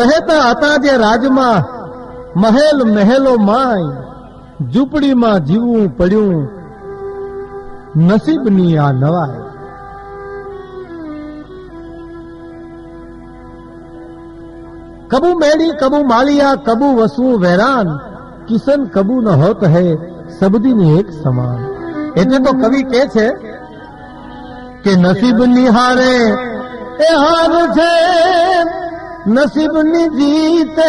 રહેતા હતા જે રાજમાં મહેલ મહેલો માય, ઝૂંપડીમાં જીવવું પડ્યું નસીબની આ નવાય કબુ મેડી કબુ માલિયા કબુ વસવું વેરાન, કિશન કબુ ન હોત હે સબદીની એક સમાન. એટલે તો કવિ કે છે કે નસીબ નિહારે એ હાર છે नसीब नसीबनि जीते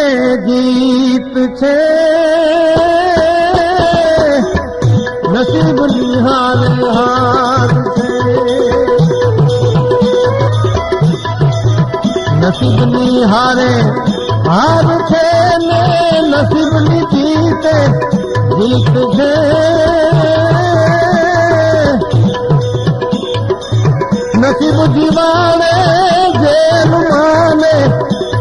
नसीब निहाल हार छे। नसीब नि हारे ने नसीब न जीते छे। नसीब जीवाने रुमाने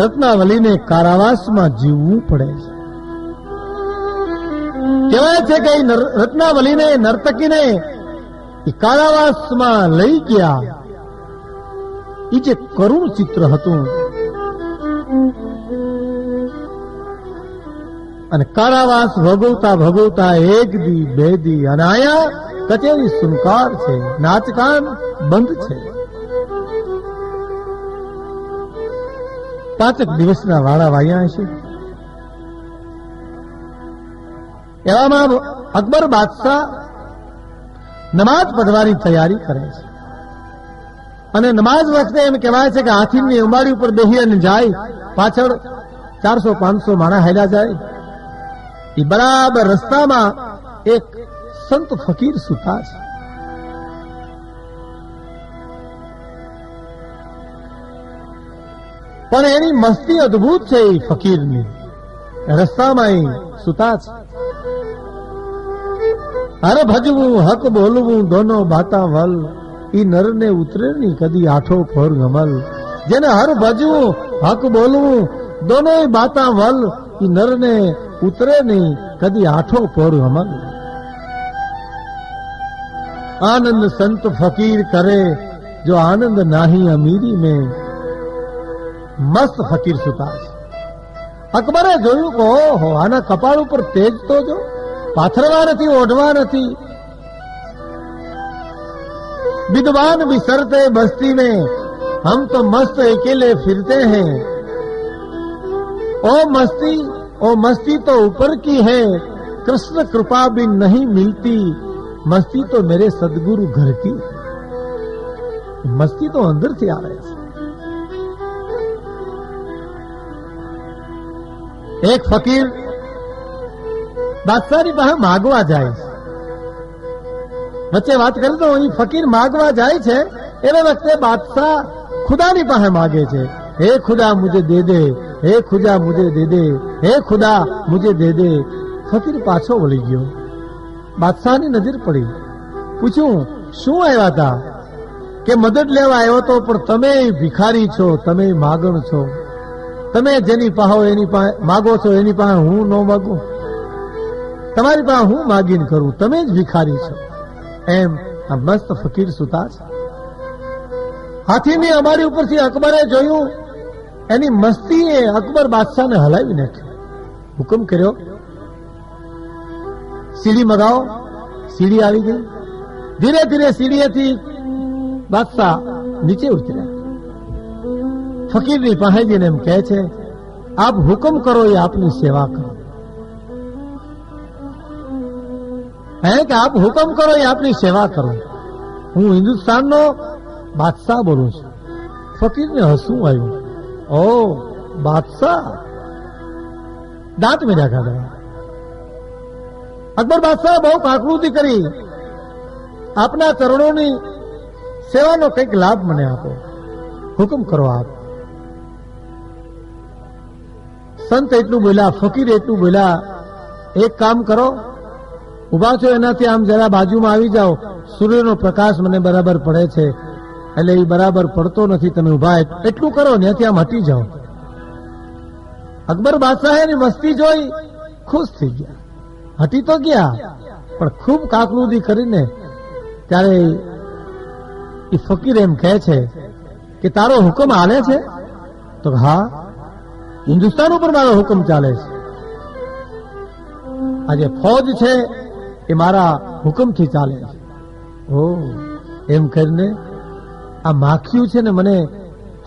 રત્નાવલીને કારાવાસમાં જીવવું પડે છે. કહેવાય છે કે રત્નાવલીને નર્તકીને કારાવાસમાં લઈ ગયા. એ જે કરુણ ચિત્ર હતું. અને કારાવાસ ભોગવતા ભોગવતા એક દી, બે દી, અને આયા કચેરી સુનકાર છે નાચકાન બંધ છે. પાંચક દિવસના વાળા વાયા હશે. એવામાં અકબર બાદશાહ નમાજ પઢવાની તૈયારી કરે છે. અને નમાજ વખતે એમ કહેવાય છે કે હાથીની ઉંબાડી ઉપર બેહી અને જાય, પાછળ ચારસો, પાંચસો માણા હેલા જાય. એ બરાબર રસ્તામાં એક સંત ફકીર સુતા છે. પણ એની મસ્તી અદભુત છે એ ફકીરની. રસ્તામાં એ સુતા છે. હર ભજવું, હક બોલવું, દોનો બાતા વલ, ઈ નરને ઉતરે ની કદી આઠો ફોર ગમલ. જેને હર ભજવું, હક બોલવું, દોનો બાતા વલ, ઈ નરને ઉતરે નહીં કદી આઠો ફોર ગમલ. આનંદ સંત ફકીર કરે, જો આનંદ નાહી અમીરી में મસ્ત ફકીર સુતા છે અકબરે જોયું કે ઓહો આના કપાળ ઉપર તેજ તો જો પાથરવા નથી ઓઢવા નથી विद्वान बिसरते बस्ती में हम तो मस्त अकेले फिरते हैं ओ मस्ती ओ मस्ती तो ऊपर की है कृष्ण कृपा भी नहीं मिलती मस्ती तो मेरे सदगुरु घर की मस्ती तो अंदर से आ रहे એક ફકીર બાદશાહની પાસે માગવા જાય વચ્ચે વાત કરી તો અહીં ફકીર માગવા જાય છે, એના વખતે બાદશાહ ખુદાની પાસે માગે છે. હે ખુદા મુજે દે દે, હે ખુદા મુજે દે દે, હે ખુદા મુજે દે દે. ફકીર પાછો વળી ગયો. બાદશાહની નજર પડી. પૂછ્યું, શું આવ્યા હતા કે મદદ લેવા આવ્યો તો પણ તમે ભિખારી છો, તમે માગણ છો. તમે જેની પાહો એની પાસે માગો છો, એની પાસે હું ન માગું? તમારી પાસે હું માગીને કરું? તમે જ ભિખારી છો. એમ આ મસ્ત ફકીર સુતા છે. હાથીની અમારી ઉપરથી અકબરે જોયું. એની મસ્તીએ અકબર બાદશાહને હલાવી નાખ્યો. હુકમ કર્યો. સીડી મગાવો. સીડી આવી ગઈ. ધીરે ધીરે સીડીએથી બાદશાહ નીચે ઉતર્યા. ફકીરની પાસે જઈને એમ કહે છે, આપ હુકમ કરો એ આપની સેવા કરો. હે કે, આપ હુકમ કરો એ આપની સેવા કરો. હું હિન્દુસ્તાનનો બાદશાહ બોલું છું. ફકીરને હસવું આવ્યું. ઓ બાદશાહ, દાંત મેળ્યા ખાધા. અકબર બાદશાહ બહુ કાકૃતિ કરી. આપના ચરણોની સેવાનો કંઈક લાભ મને આપો. હુકમ કરો આપ. સંત એટલું બોલ્યા, ફકીર એટલું બોલ્યા, એક કામ કરો ઊભા છો એનાથી આમ જરા બાજુમાં આવી જાઓ, સૂર્યનો પ્રકાશ મને બરાબર પડે છે, એટલે એ બરાબર પડતો નથી, તમે ઊભા એટલું કરો ત્યાંથી આમ હટી જાઓ. અકબર બાદશાહે એની મસ્તી જોઈ, ખુશ થઈ ગયા. હટી તો ગયા, પણ ખૂબ કાકલુદી કરીને ત્યારે એ ફકીર એમ કહે છે કે, તારો હુકમ હાલે છે? તો હા હિન્દુસ્તાન ઉપર મારો હુકમ ચાલે છે. આજે ફોજ છે એ મારા હુકમથી ચાલે છે. એમ કરીને આ માખ્યું છે ને મને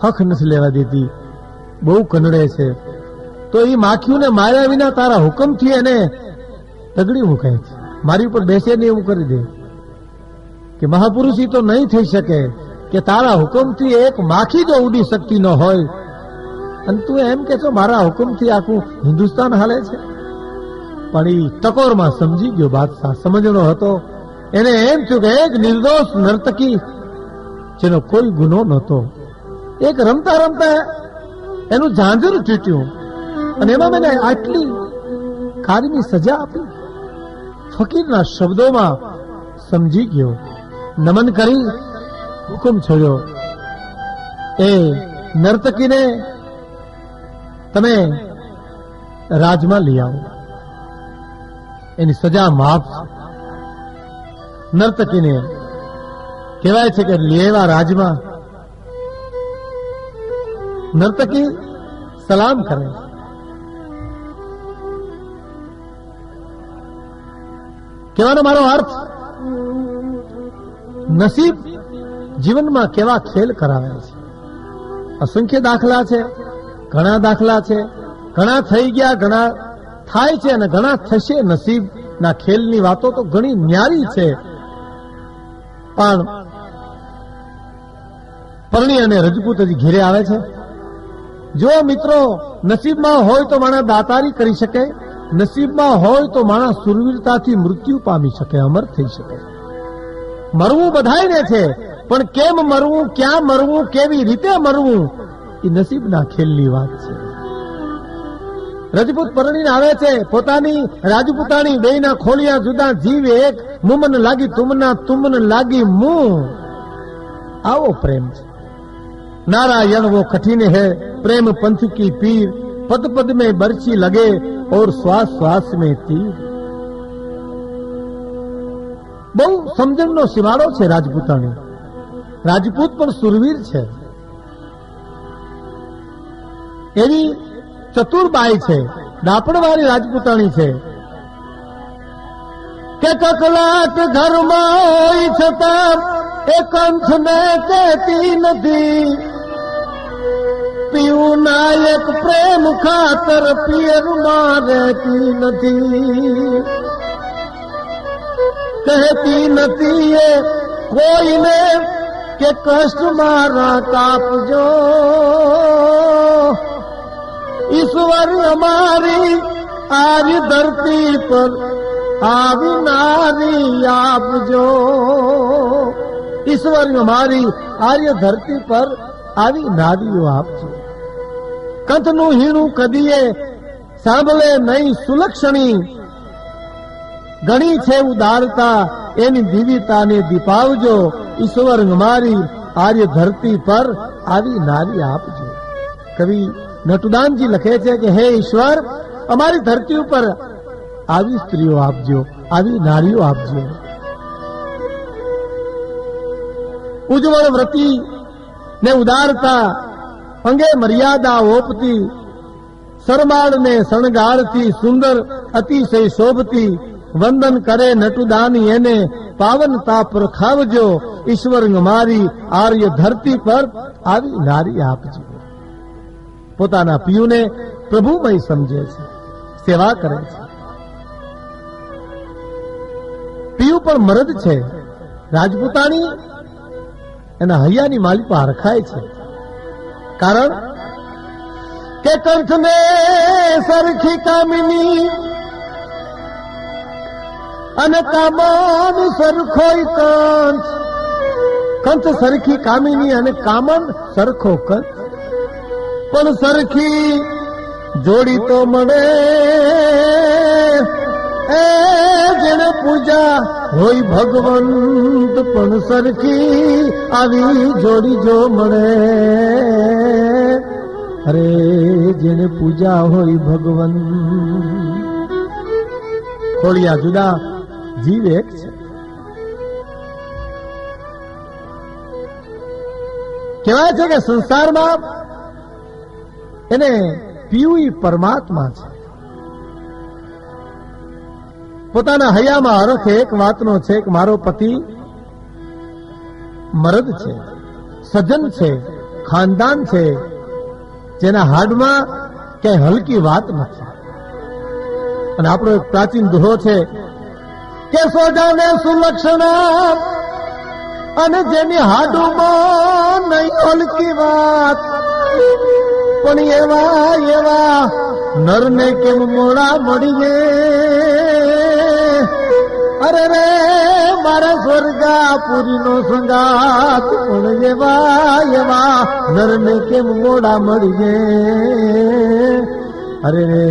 હખ નથી લેવા દેતી. બહુ કનડે છે. તો એ માખીઓને માર્યા વિના તારા હુકમથી એને તગડી મુકાય છે. મારી ઉપર બેસે નહીં એવું કરી દે. કે મહાપુરુષી તો નહીં થઈ શકે કે તારા હુકમથી એક માખી જો ઉડી શકતી ન હોય. અને તું એમ કે છો, મારા હુકમથી આખું હિન્દુસ્તાન હાલે છે. પણ એ ટકોરમાં સમજી ગયો બાદશાહ, સમજણો હતો. એને એમ થયું કે એક નિર્દોષ નર્તકી, જેનો કોઈ ગુનો નહોતો. એક રમતા રમતા એનું ઝાંઝર તૂટ્યું અને એમાં મને આટલી કારીની સજા આપી. ફકીરના શબ્દોમાં સમજી ગયો. નમન કરી, હુકમ છોડ્યો. એ નર્તકીને તમે રાજમાં લઈ આવો. એની સજા માફ નર્તકીને કહેવાય છે કે લેવા રાજમાં. નર્તકી સલામ કરે કહેવાનો મારો અર્થ, નસીબ જીવનમાં કેવા ખેલ કરાવે છે. અસંખ્ય દાખલા છે. ઘણા દાખલા છે, ઘણા થઈ ગયા, ઘણા થાય છે અને ઘણા થશે નસીબના ખેલની વાતો તો ઘણી ન્યારી છે. પણ પરણી અને રજપૂત હજી ઘેરે આવે છે. જો મિત્રો નસીબમાં હોય તો માણસ દાતારી કરી શકે, નસીબમાં હોય તો માણસ સુરવીરતાથી મૃત્યુ પામી શકે, અમર થઈ શકે. મરવું બધાયને છે, પણ કેમ મરવું, ક્યાં મરવું, કેવી રીતે મરવું એ નસીબના ખેલની વાત છે. રજપૂત પરણીને આવે છે. પોતાની રાજપૂતાણી બેના ખોલિયા જુદા જીવ એક. મુમન લાગી તુમના, તુમન લાગી મું. આવો પ્રેમ છે. નારાયણ વો કઠિન હે. પ્રેમ પંથ કી પીર. પદ પદ મેં બરછી લગે ઓર શ્વાસ શ્વાસ મેં તીર. બહુ સમજણનો સિવાડો છે રાજપૂતાણી. રાજપૂત પણ સુરવીર છે. એવી ચતુરબાઈ છે દાપણવાળી રાજપૂતાણી છે. કે કકલાટ ઘરમાં હોય છતાં એ કંઠ ને કહેતી નથી. પીવું નાયક પ્રેમ ખાતર પિયર રહેતી નથી. કહેતી નથી એ કોઈને કે કષ્ટ મારા કાપજો. ઈશ્વર અમારી આરી ધરતી પર આવી નારી આપજો. ઈશ્વર અમારી આર્ય ધરતી પર આવી નારીઓ આપજો. કંથનું હીણું કદીએ સાંભળે નહીં સુલક્ષણી. ઘણી છે ઉદારતા, એની દિવ્યતાને દીપાવજો. ઈશ્વર અમારી આર્ય ધરતી પર આવી નારી આપજો. કવિ નટુદાનજી લખે છે કે, હે ઈશ્વર, અમારી ધરતી ઉપર આવી સ્ત્રીઓ આપજો, આવી નારીઓ આપજો. ઉજ્જવળ વ્રતિ ને ઉદારતા, અંગે મર્યાદા ઓપતી સરમાળ ને શણગારથી સુંદર, અતિશય શોભતી, વંદન કરે નટુદાની એને પાવનતા પ્રખાવજો ઈશ્વર મારી આર્ય ધરતી પર આવી નારી આપજો. પોતાના પિયુને પ્રભુમય સમજે છે, સેવા કરે છે. પિયુ પણ મરદ છે, રાજપૂતાણી એના હૈયાની માલિપા હરખાય છે. કારણ કે કંઠને સરખી કામિની અને કામન સરખો કંઠ. કંઠ સરખી કામિની અને કામન સરખો કંઠ. પણ સરખી જોડી તો મળે. એ જેને પૂજા હોય ભગવંત પણ સરખી આવી જોડી જો મળે. અરે જેને પૂજા હોય ભગવન ખોડિયા જુદા, જીવ એક છે. કહેવાય છે કે સંસારમાં એને પીવું પરમાત્મા છે. પોતાના હૈયામાં અરખ એક વાતનો છે કે મારો પતિ મરદ છે, સજ્જન છે, ખાનદાન છે, જેના હાડમાં ક્યાંય હલકી વાત નથી. અને આપણો એક પ્રાચીન દોહો છે, કે સોજાને સુલક્ષણા અને જેની હાડુમાં નહીં હલકી વાત. પણ એવા એવા નરને કેમ મોડા મળીએ? અરે રે, મારા સ્વર્ગાપુરી નો સંગાત પણ એવા એવા નરને કેમ મોડા મળીએ? અરે રે,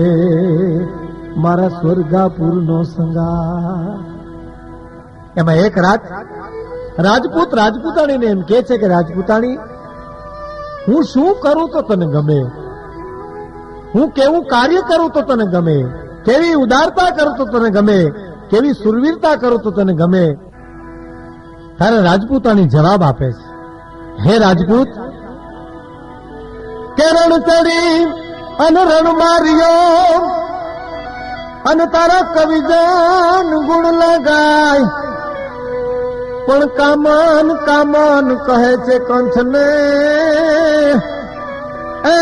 મારા સ્વર્ગાપુર નો સંગાત. એમાં એક રાત રાજપૂત, રાજપૂતાણીને એમ કે છે કે રાજપૂતાણી હું શું કરું તો તને ગમે? હું કેવું કાર્ય કરું તો તને ગમે? કેવી ઉદારતા કરું તો તને ગમે? કેવી સુરવીરતા કરું તો તને ગમે? ત્યારે રાજપૂતાણી જવાબ આપે છે. હે રાજપૂત કે રણ ચડી અને રણ માર્યો, અને તારા કવિજન ગુણ લગાય પણ કામન કામન કહે છે કંઠને, એ,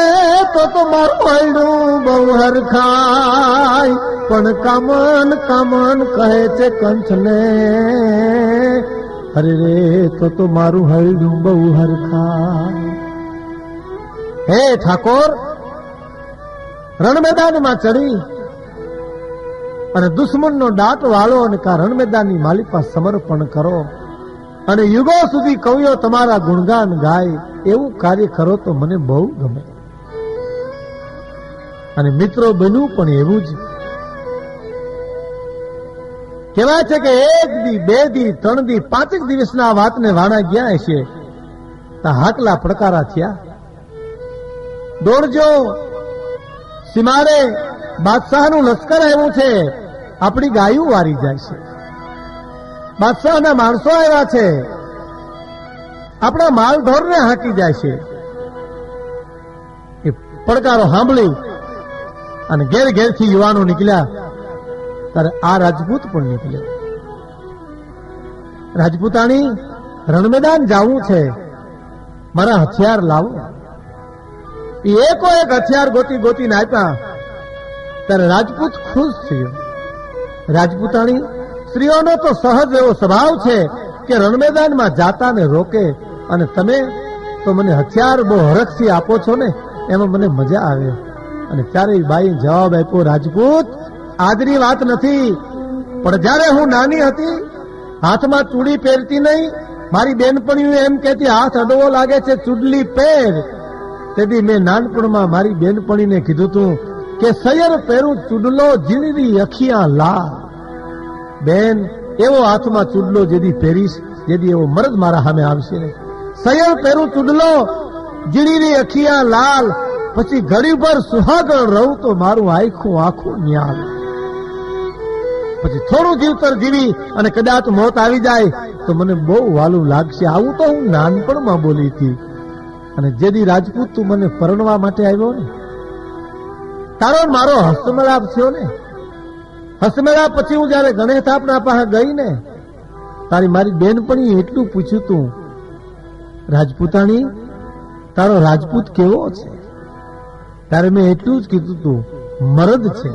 તો તો મારું હૈડું બહુ હરખાય. પણ કામન કામન કહે છે કંઠને, અરે રે, તો તો મારું હૈડું બહુ હરખાય. હે ઠાકોર રણ મેદાનમાં ચડી. અને દુશ્મનનો દાંત વાળો અને કા રણ મેદાનની માલિકા સમર્પણ કરો. અને યુગો સુધી કવિઓ તમારા ગુણગાન ગાય એવું કાર્ય કરો તો મને બહુ ગમે. અને મિત્રો બન્યું પણ એવું જ. કહેવાય છે કે એક દી, બે દી, ત્રણ દી પાંચેક દિવસના આ વાતને વાણા ગયા હશે હાકલા પડકારા થયા. દોડજો. સીમાડે બાદશાહનું લશ્કર આવ્યું છે. આપણી ગાયું વારી જાય છે. બાદશાહના માણસો આવ્યા છે. આપણા માલ ઢોરને હાંકી જાય છે. એ પડકારો સાંભળી અને ઘેર ઘેરથી યુવાનો નીકળ્યા. ત્યારે આ રાજપૂત પણ નીકળ્યા. રાજપૂતાણી, રણમેદાન જવું છે. મારા હથિયાર લાવો. એકો એક હથિયાર ગોતી ગોતીને આપ્યા. ત્યારે રાજપૂત ખુશ થયો. રાજપૂતાણી સ્ત્રીઓનો તો સહજ એવો સ્વભાવ છે કે રણમેદાનમાં જાતાને રોકે અને તમે તો મને હથિયાર બહુ હરખથી આપો છો ને, એમાં મને મજા આવે. અને ત્યારે બાઈ જવાબ આપ્યો, રાજપૂત આજની વાત નથી, પણ જ્યારે હું નાની હતી, હાથમાં ચૂડી પહેરતી નહીં, મારી બેનપણીઓ એમ કહેતી, હાથ અડવો લાગે છે, ચૂડલી પહેર. તેથી મેં નાનપણમાં મારી બેનપણીને કીધું હતું કે સૈયર પહેરું ચૂડલો જીણવી અખિયા લાલ બેન, એવો હાથમાં ચૂડલો જેદી પહેરીશ, જેદી એવો મરદ મારા સામે આવશે. સયર પહેરું ચૂડલો ઝીણીની અખિયા લાલ, પછી ઘડી પર સુહાગણ રહું તો મારું આખું આખું ન્યાલ પછી થોડું જીવતર જીવી અને કદાચ મોત આવી જાય, તો મને બહુ વાલું લાગશે. આવું તો હું નાનપણમાં બોલી હતી. અને જેદી રાજપૂત તું મને પરણવા માટે આવ્યો ને? તારો મારો હસ્તમલાપ થયો ને? હસ્તમેળાપ પછી હું જયારે ગણેશ આપના પાસે ગઈ ને, તારી મારી બેનપણી એટલું પૂછ્યું તું, રાજપૂતાણી, તારો રાજપૂત કેવો છે? ત્યારે મેં એટલું જ કીધું તું, મરદ છે,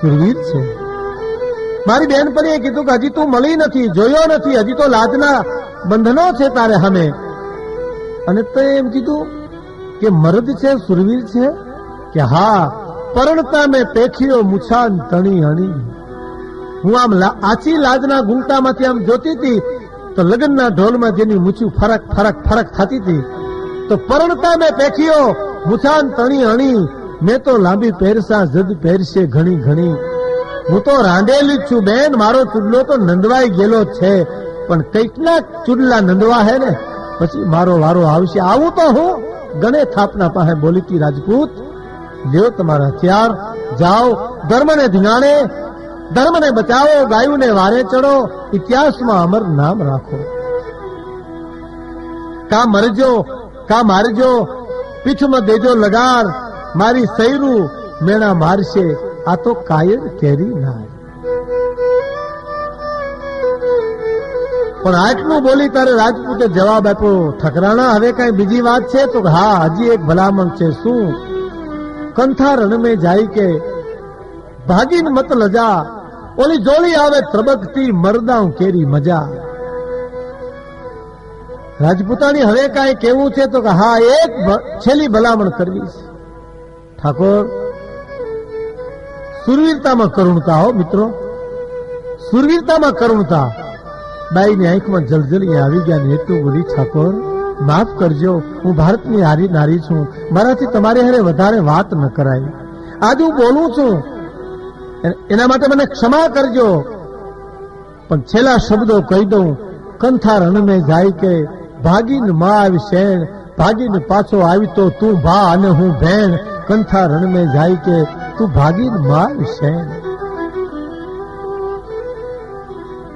સુરવીર છે. મારી બેનપણીએ કીધું કે, હજી તું મળી નથી, જોયો નથી, હજી તો લાજના બંધનો છે તારે હમે અને તે એમ કીધું કે, મરદ છે, સુરવીર છે? કે, હા પરણતા મેં પેખીઓ મુછાન તણી હણી. હું આમ આચી લાજના ગુંગટામાંથી આમ જોતી હતી, તો લગ્નના ઢોલમાં જેની મૂછું ફરક ફરક ફરક થતી હતી. તો પરણતા મેં પેખીઓ મુછાન તણી હણી. મેં તો લાંબી પહેરસા જદ પહેરશે ઘણી ઘણી. હું તો રાંડેલી છું બેન, મારો ચૂડલો તો નંદવાઈ ગયેલો છે. પણ કઈકના ચૂડલા નંદવા હે ને? પછી મારો વારો આવશે. આવું તો હું ગણે થાપના પાસે બોલીતી રાજપૂત લ્યો તમારા હથિયાર જાઓ, ધર્મને ધીંગાણે ધર્મને બચાવો, ગાયુને વારે ચડો, ઇતિહાસમાં અમર નામ રાખો. કા મરજો, કા મારજો, પીઠમાં દેજો લગાર, મારી સૈરું મેણા મારશે, આ તો કાયર કેરી ના પણ આટલું બોલી તારે રાજપૂતે જવાબ આપ્યો, ઠકરાણા, હવે કઈ બીજી વાત છે? તો હા, હજી એક ભલામણ છે, શું? કંથા રણ મેં જાય કે, ભાગીને મત લજા, ઓલી જોડી આવે ત્રબકતી મરદા કેરી મજા. રાજપૂતાણી હવે કાંઈ કેવું છે તો કે, હા, એક છેલ્લી ભલામણ કરવી છે ઠાકોર, સુરવીરતામાં કરુણતા હો મિત્રો. સુરવીરતામાં કરુણતા. બાઈની આંખમાં જલજલી આવી ગયા ને એટલું બોલી ઠાકોર. માફ કરજો, હું ભારતની હારી નારી છું. મારાથી તમારે હારે વધારે વાત ન કરાય. આજ હું બોલું છું. એના માટે મને ક્ષમા કરજો. પણ છેલ્લા શબ્દો કહી દઉં કંથા રણ મેં જાય કે, ભાગીને માં આવી શેણ, ભાગીને પાછો આવી તો તું ભા અને હું ભેણ. કંથા રણ મેં જાય કે, તું ભાગીને માં આવી શેણ.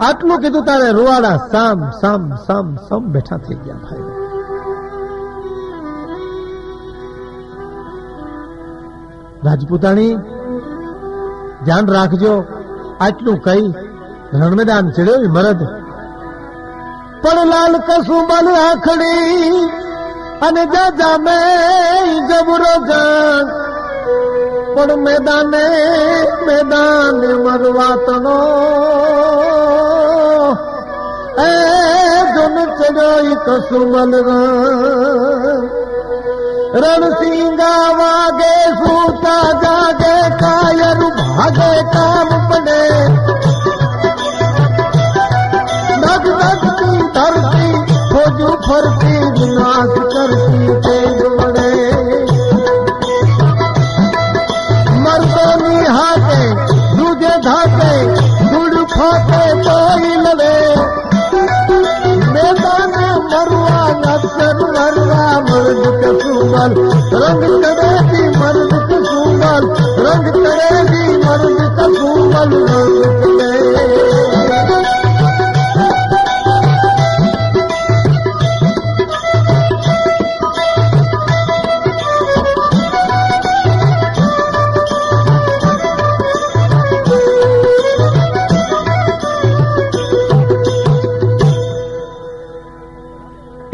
આટલું કીધું, તારે રોવાડા સામ સામ સામ સામ બેઠા થઈ ગયા ભાઈ. રાજપૂતાણી, ધ્યાન રાખજો. આટલું કઈ રણમેદાન ચડ્યો મરદ. પણ લાલ કશું બલ આખડી અને જાજા મેં જબરો જાણ પણ મેદાને મેદાન મરવા તનો એ જન ચડ્યો કસુમલ રણસિંગા વાગે સૂતા જાગે કાયર ભાગે, કામ પડે. નગ નગતી ધરતી ખોજુ ફરતી, વિનાશ કરતી તેજ વડે. મરદોની હાથે, દૂધે ધાતે દૂડ ખાતે તોય મર્દ કસુમલ રંગ ચડેથી મર્દ કસુમલ રંગ ચડેથી મર્દ કસુમલ રંગ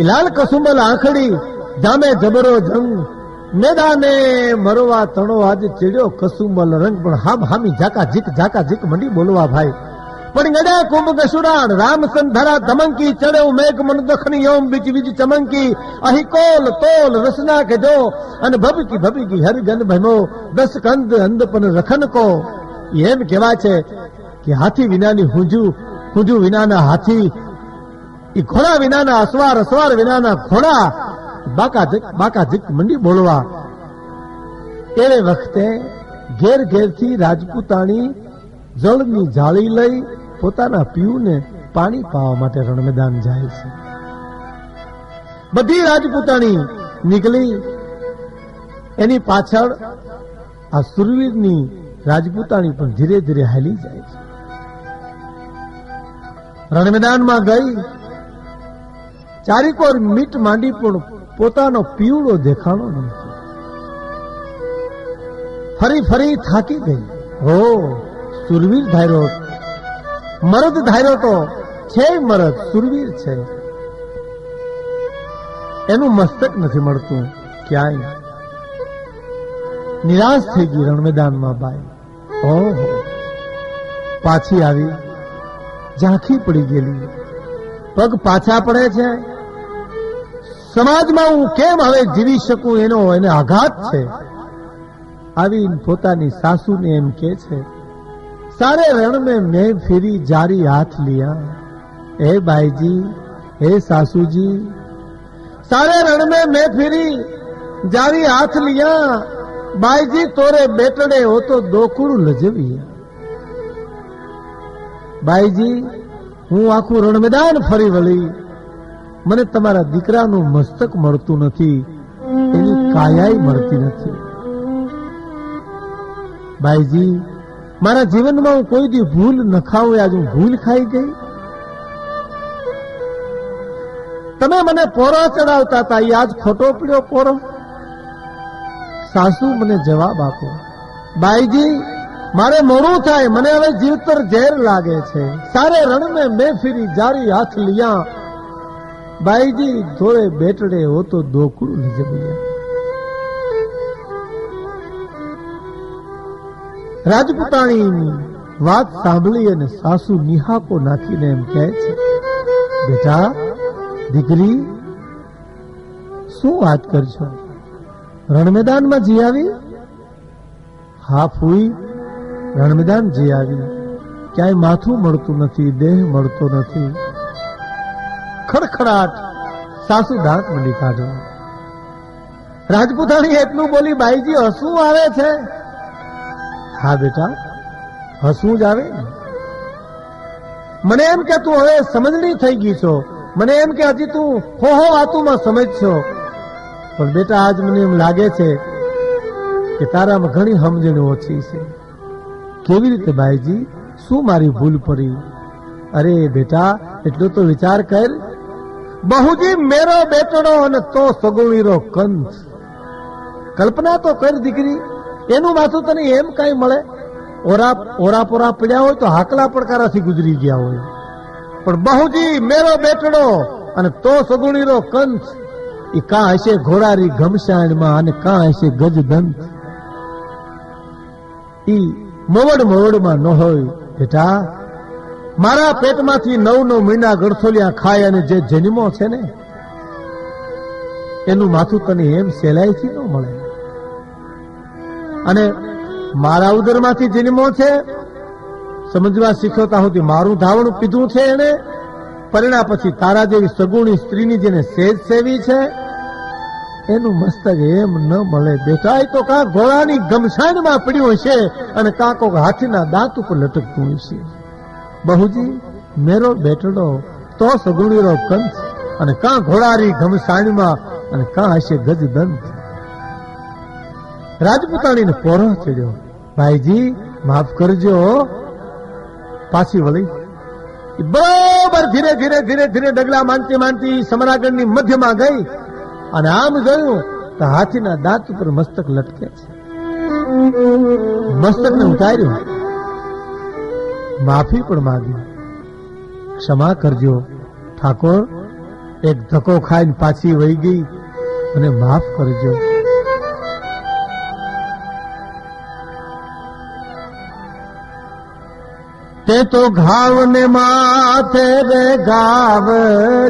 લાલ કસુંબલ આંખડી જામે જબરો જંગ મેદાને મરવા તણો આજ ચીડ્યો કસુમલ રંગ પણ હામ હામી ઝાકા ઝીક ઝાકા ઝીક મંડી બોલવા ભાઈ. પણ ગડે કુંભ કસુરાણ રામસન ધરા ધમંકી ચડ્યો મેઘ મન દખની ઓમ બીજ બીજ ચમંકી. અહી કોલ તોલ રસના કે જો અને ભબકી ભબકી હરગન ભમો દસ કંદ અંદપન રખન કો. એમ કહેવાય છે કે હાથી વિનાની હુંજુ હુંજુ વિનાના હાથી એ ઘોડા વિનાના અસવાર અસવાર વિનાના ઘોડા બાકા બાકા મંડી બોલવા. એવે વખતે ઘેર ઘેરથી રાજપૂતાણી જળની જાળી લઈ પોતાના પીયુને પાણી પાવા માટે રણમેદાન જાય છે. બધી રાજપૂતાણી નીકળી. એની પાછળ આ સુરવીરની રાજપૂતાણી પણ ધીરે ધીરે હાલી જાય છે. રણમેદાનમાં ગઈ. ચારેકોર મીટ માંડી પણ પોતાનો પીવડો દેખાણો નહીં. ફરી ફરી થાકી ગઈ. હો, સુરવીર ધાર્યો. મરદ ધાર્યો તો છે મરદ, સુરવીર છે. એનું મસ્તક નથી મળતું ક્યાંય. નિરાશ થઈ ગઈ રણમેદાનમાં બાઈ. ઓહો. પાછી આવી. ઝાંખી પડી ગયેલી. પગ પાછા પડે છે? સમાજમાં હું કેમ હવે જીવી શકું એનો એને આઘાત છે? આવી પોતાની સાસુને એમ કે છે, સારે રણ મેં ફેરી જારી હાથ લિયા. હે ભાઈજી હે સાસુજી, સારે રણ મેં ફેરી જારી હાથ લિયા. બાઈજી, તોરે બેટડે હો તો દોકુડું લજવી બાઈજી, હું આખું રણ મેદાન ફરી વળી મને તમારા દીકરાનું મસ્તક મળતું નથી, એની કાયાય મળતી નથી. ભાઈજી, મારા જીવનમાં હું કોઈ દી ભૂલ ન ખાવું આજ હું ભૂલ ખાઈ ગઈ. તમે મને પોરો ચડાવતા હતા, એ આજ ખોટો પડ્યો પોરો. સાસુ મને જવાબ આપો બાઈજી મારે મોડું થાય, મને હવે જીવતર ઝેર લાગે છે. સારે રણ મેં મેં ફીરી જારી હાથ લિયા બાઈજી ધોળે બેટડે હો તો દોકડું લીજે રાજપુતાણીની વાત સાંભળી અને સાસુ નિહાકો નાખીને એમ કહે છે, બેટા, દીકરી, શું વાત કરશો? રણમેદાનમાં જી આવી? હા, ફૂઈ, રણમેદાન જી આવી. ક્યાંય માથું મળતું નથી, દેહ મળતો નથી. ખડખડાટ સાસુ દાંત મંડી કાઢો. રાજપૂતાણી એટલું બોલી, બાઈજી, હસવું આવે છે. હા, બેટા, હસવું જ આવે. મને એમ કે તું હવે સમજણી થઈ ગઈ છો. મને એમ કે હજી તું હો હો વાતુમાં સમજશો. પણ બેટા, આજ મને એમ લાગે છે કે તારામાં ઘણી સમજણ ઓછી છે. કેવી રીતે ભાઈજી શું મારી ભૂલ પડી? અરે, બેટા, એટલો તો વિચાર કર. બહુજી મેરો બેટડો અને તો સગુણીરો કંથ કલ્પના તો કર દીકરી, એનું માથું તને એમ કઈ મળે? ઓરા ઓરા પોરા પડ્યા હોય તો હાકલા પડકારાથી ગુજરી ગયા હોય. પણ બહુજી મેરો બેટડો અને તો સગુણીરો કંથ એ કાં હશે ઘોડારી ઘમસાણમાં અને કાં હશે ગજદંત. ઈ મોવડ મોવડમાં ન હોય. બેટા મારા પેટમાંથી નવ નવ મહિના ગળથોલિયા ખાય અને જે જન્મો છે ને, એનું માથું તને એમ સહેલાઈથી ન મળે. અને મારા ઉદરમાંથી જન્મો છે, સમજવા શીખ્યો ત્યાં મારું ધાવણું પીધું છે એને પરિણા પછી તારા જેવી સગુણી સ્ત્રીની જેને સેજ સેવી છે, એનું મસ્તક એમ ન મળે. બેટા તો કાં ઘોડાની ગમસાણમાં પડ્યું હશે અને કોક હાથીના દાંત ઉપર લટકતું હશે. બહુજી, મેરો બેટડો તો સગુણીરો કંસ અને કાં ઘોડારી ઘમસાણીમાં અને કાં હશે ગજદંત રાજપૂતાણીને પોરો ચડ્યો. ભાઈજી, માફ કરજો. પાછી વળી. બરોબર ધીરે ધીરે ધીરે ધીરે ડગલા માનતી માનતી સમરાગણની મધ્યમાં ગઈ અને આમ જોયું તો હાથીના દાંત ઉપર મસ્તક લટકે છે. મસ્તકને ઉતાર્યું. માફી પણ માંગી. ક્ષમા કરજો. ઠાકોર, એક ધક્કો ખાઈને પાછી વહી ગઈ અને માફ કરજો. તે તો ઘાવ ને માથે રે ગાવ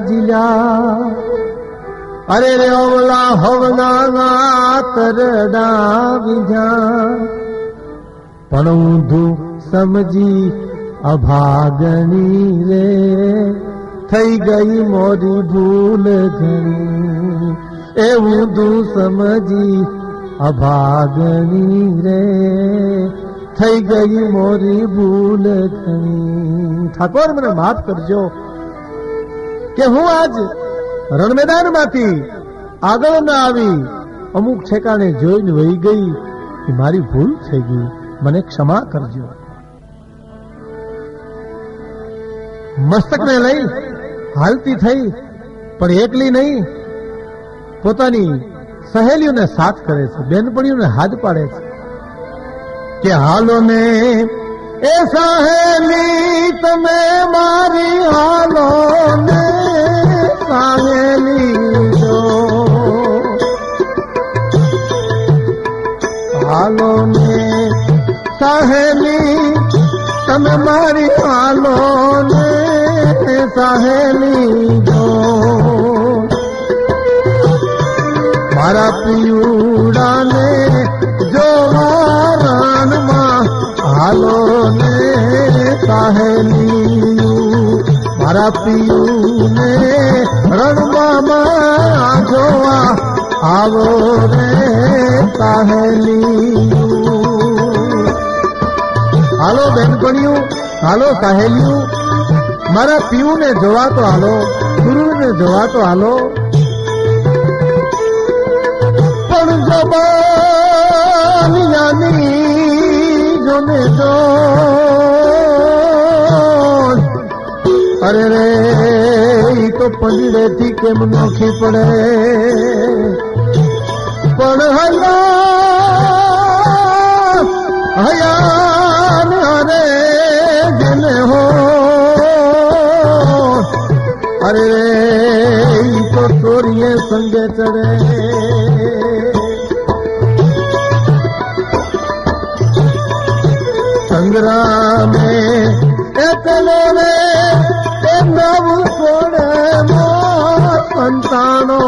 જીલા અરે રે ઓલા હવના તરડા વિજા પણ ઊંધું સમજી અભાગણી રે થઈ ગઈ મોરી ભૂલ ઘણી. એવું ઊંધું સમજી અભાગણી રે, થઈ ગઈ મોરી ભૂલ ઘણી. ઠાકોર, મને માફ કરજો કે હું આજ રણ મેદાનમાંથી આગળ ના આવી. અમુક ઠેકાણે જોઈને વહી ગઈ એ મારી ભૂલ થઈ ગઈ. મને ક્ષમા કરજો. મસ્તકને લઈ હાલતી થઈ, પણ એકલી નહીં. પોતાની સહેલીઓને સાથ કરે છે, બેનપણીઓને હાથ પાડે છે. કે હાલો ને, એ સહેલી તમે મારી હાલો ને, સહેલી હાલો ને, સહેલી તમે મારી હાલો ને સહેલી જો મારા પિયુડાને જોવા રણમાં હાલો ને સાહેલિયું મારા પિયુને રણમાં જોવા આવો રે સાહેલિયું હાલો બેનપણીયું હાલો સાહેલિયું મારા પીયુને જોવા તો હાલો, ગુરુને જોવા તો હાલો. પણ જબાની જોને જો અરે રે, ઈ તો પંજડેથી કેમ નોખી પડે? પણ હયા संग्रामे संतानो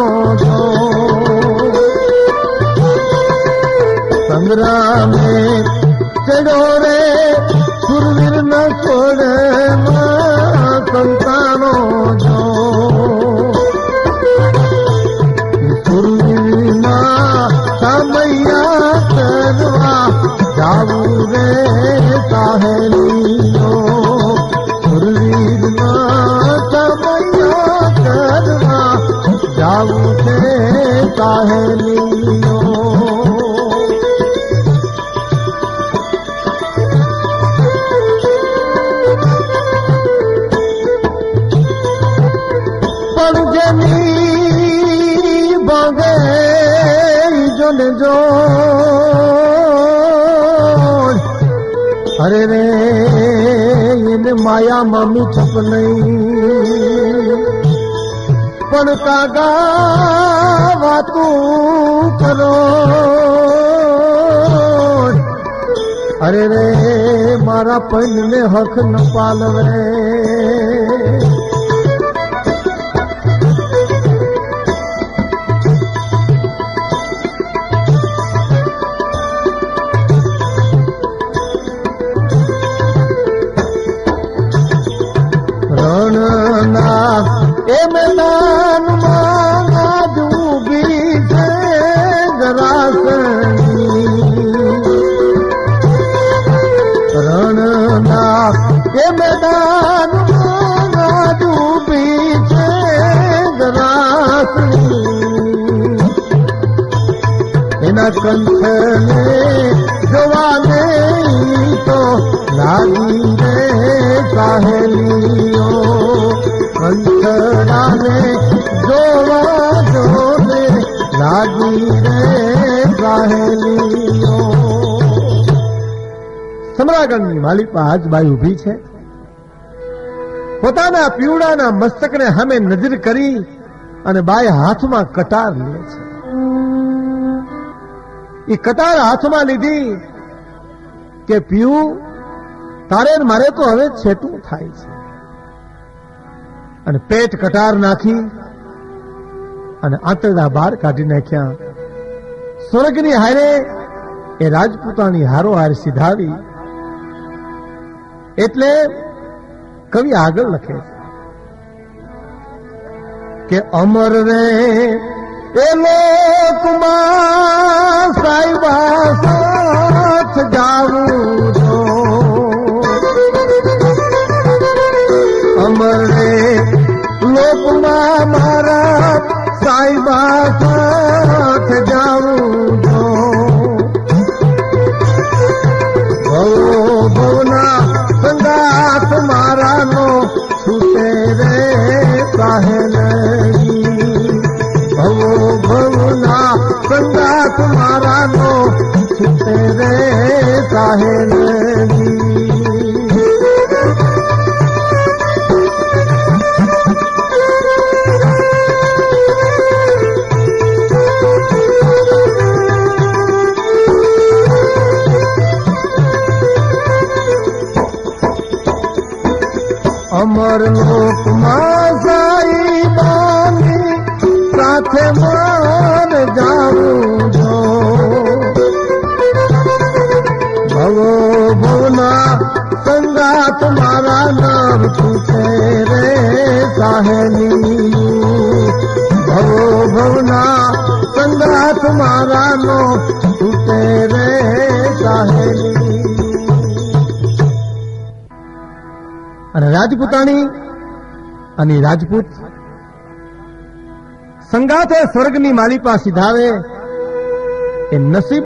संग्राम रे जो अरे रे इन माया मामी छप नई પણ કાગા કરો. અરે રે મારા પૈનને હક ન પાલવે. રણના એ મેદાનમાં એના જોવા નહીં તો લાગી રે સાહેલીઓ. કંઠડાને જોવા જોને લાગી રે સાહેલીઓ. સમરાગણની માલિકા આજબાઈ ઊભી છે. પોતાના પીવડાના મસ્તકને સામે નજર કરી અને બાય હાથમાં કટાર લે છે. એ કટાર હાથમાં લીધી કે પીવું તારે મારે તો હવે છેટું થાય છે. અને પેટ કટાર નાખી અને આંતરડા બહાર કાઢી નાખ્યા. સ્વર્ગની હારે એ રાજપૂતાની હારો હાર સીધાવી એટલે કવિ આગળ લખે છે કે, અમર રે कुमार साईं बासरे लोकार मारा साईं बास मारो सु अमर लोकमा સાહેલી ભવો ભવના સંગાત મારા નો તૂટે રે સાહેલી. અને રાજપૂતાણી અને રાજપૂત સંગાથે સ્વર્ગની માલિપા સિધાવે એ નસીબ